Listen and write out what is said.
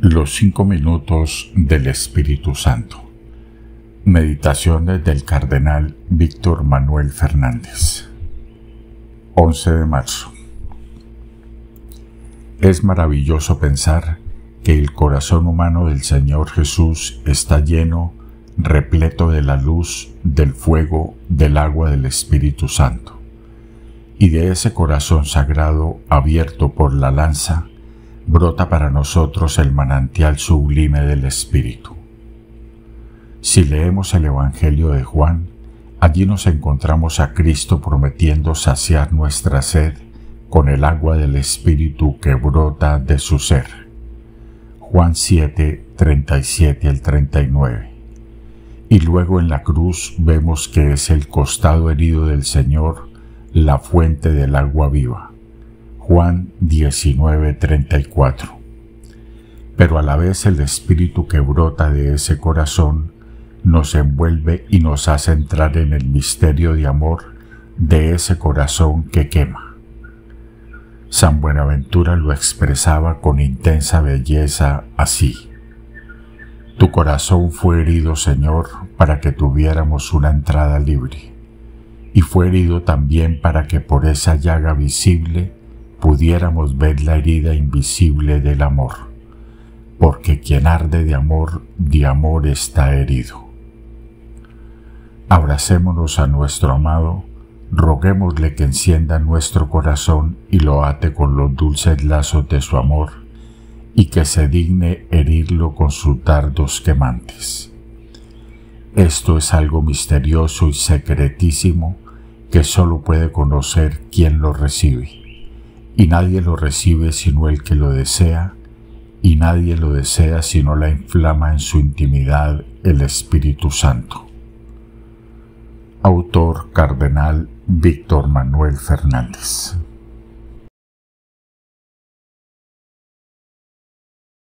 Los cinco minutos del Espíritu Santo. Meditaciones del Cardenal Víctor Manuel Fernández. 11 de marzo. Es maravilloso pensar que el corazón humano del Señor Jesús está lleno, repleto de la luz, del fuego, del agua del Espíritu Santo. Y de ese corazón sagrado abierto por la lanza, brota para nosotros el manantial sublime del Espíritu. Si leemos el Evangelio de Juan, allí nos encontramos a Cristo prometiendo saciar nuestra sed con el agua del Espíritu que brota de su ser. Juan 7, 37 al 39. Y luego en la cruz vemos que es el costado herido del Señor la fuente del agua viva. Juan 19:34. Pero a la vez el espíritu que brota de ese corazón nos envuelve y nos hace entrar en el misterio de amor de ese corazón que quema. San Buenaventura lo expresaba con intensa belleza así. Tu corazón fue herido, Señor, para que tuviéramos una entrada libre, y fue herido también para que por esa llaga visible pudiéramos ver la herida invisible del amor, porque quien arde de amor, de amor está herido. Abracémonos a nuestro amado, roguémosle que encienda nuestro corazón y lo ate con los dulces lazos de su amor, y que se digne herirlo con sus dardos quemantes. Esto es algo misterioso y secretísimo que sólo puede conocer quien lo recibe y nadie lo recibe sino el que lo desea, y nadie lo desea sino la inflama en su intimidad el Espíritu Santo. Autor Cardenal Víctor Manuel Fernández